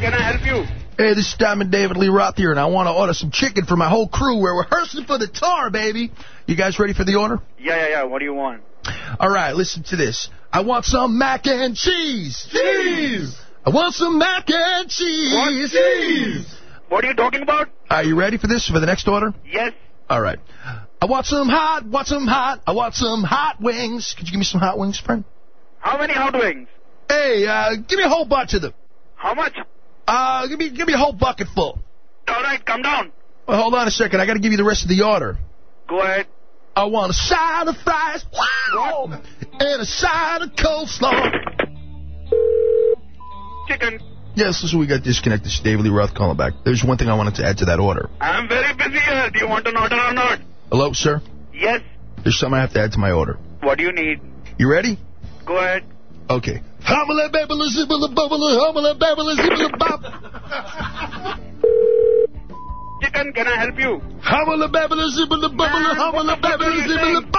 Can I help you? Hey, this is Diamond David Lee Roth here, and I want to order some chicken for my whole crew. We're rehearsing for the tour, baby. You guys ready for the order? Yeah, yeah, yeah. What do you want? All right, listen to this. I want some mac and cheese. Cheese! I want some mac and cheese. What? Cheese! What are you talking about? Are you ready for this, for the next order? Yes. All right. I want some hot, want some hot, I want some hot wings. Could you give me some hot wings, friend? How many hot wings? Hey, uh, give me a whole bunch of them. How much? Uh, give me, give me a whole bucket full. All right, come down. Well, hold on a second. I got to give you the rest of the order. Go ahead. I want a side of fries, wow, and a side of coleslaw. Chicken. Yes, listen, we got disconnected. This is David Lee Roth calling back. There's one thing I wanted to add to that order. I'm very busy here. Do you want an order or not? Hello, sir? Yes. There's something I have to add to my order. What do you need? You ready? Go ahead. Okay. Hamala babala zibala babala hamala babala zibala bop. Chicken, can I help you? Hamala babala zibala babala hamala babala zibala bop.